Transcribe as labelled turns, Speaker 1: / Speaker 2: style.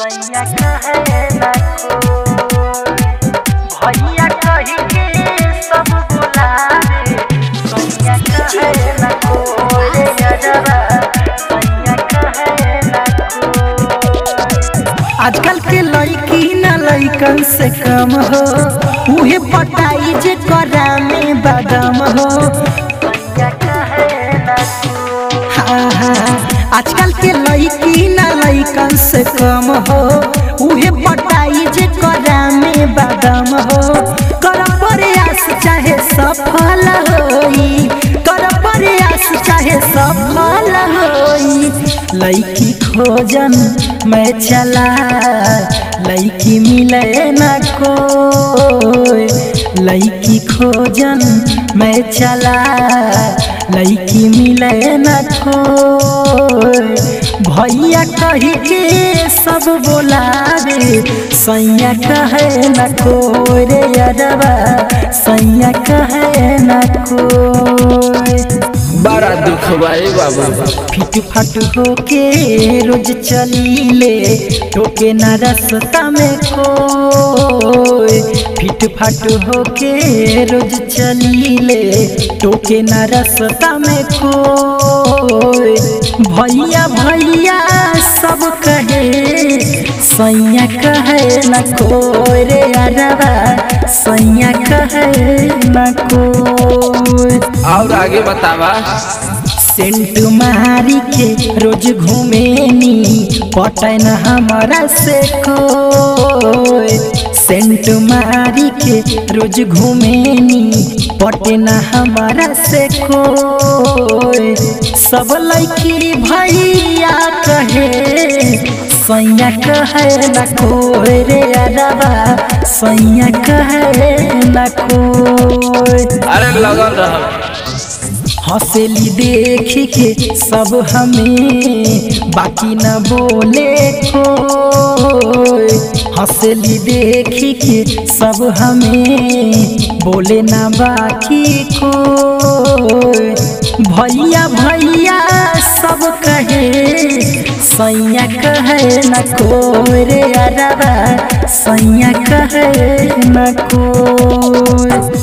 Speaker 1: सैया कहे ना भैया कही के सब बुलावे सैया कहे ना कोई अजबा सैया कहे ना
Speaker 2: आजकल के लड़की न लड़कन से कम हो। उहे पटाई जे करा में बादाम हो।
Speaker 1: सैया कहे ना कोई
Speaker 2: हाँ, हाँ, आजकल के लड़की न लड़कन से कम हो। उहे पटाई जे करा में बादाम हो। कर प्रयास चाहे सफल होई। कर प्रयास चाहे सफल होई। लड़की खोजन मैं चला। लड़की मिले न कोई। लड़की खोजन मैं चला। लड़की मिले न कोई भैया कही के सब बोलावे सैया कहे न कोई रे अरबा सैया कहे न कोई
Speaker 3: बड़ा दुख भाई बाबू।
Speaker 2: फिट फट होके रोज चली ले टोके न रास्ता में कोई फिट फट होके रोज चली ले। टोके न रास्ता में कोई। भैया भैया सब कहे सैया कहे न कोई रे अरबा सैया कहे न कोई।
Speaker 3: और आगे बतावा।
Speaker 2: सेंट मारी के रोज घूमेनी पटन हमारा से कोई। सेंट मारी के रोज घूमेनी पटन हमारा से कोई। सब लड़की भैया कहे सैया कहे न कोई रे अरबा सैया कहे न कोई।
Speaker 3: अरे लगल रह
Speaker 2: हौसली देख के सब हमें बाकी न बोले कोई। हौसली देखी के सब हमें बोले न बाकी को भैया भैया, सब कहे, सैया कहे न को रे अरबा। सैया कहे न कोई।